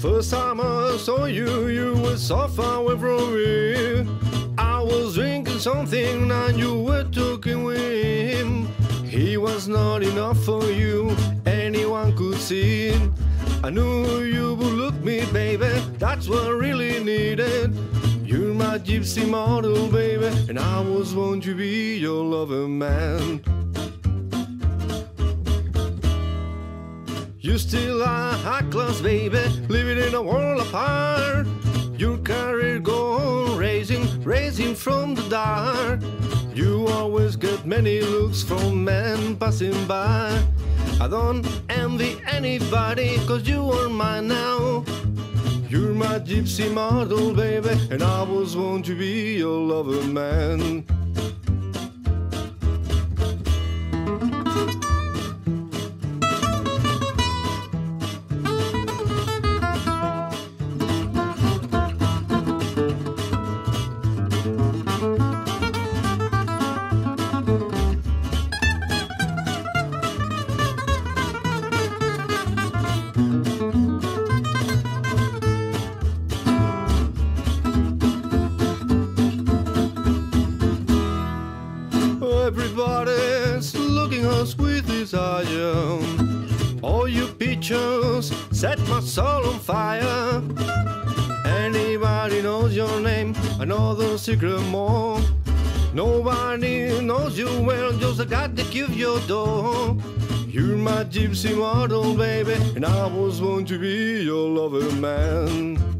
first time I saw you, you were so far away from me. I was drinking something and you were talking with him. He was not enough for you, anyone could see. I knew you would look me, baby, that's what I really needed. You're my gypsy model, baby, and I was born to be your lover man. You still a high class, baby, living in a world apart. Your career goal raising, raising from the dark. You always get many looks from men passing by. I don't envy anybody, cause you are mine now. You're my gypsy model, baby, and I was born to be your lover man. Everybody's looking us with desire. All you pictures set my soul on fire. Anybody knows your name, another secret more. Nobody knows you well, just I got to give your door. You're my gypsy model, baby, and I was born to be your lover man.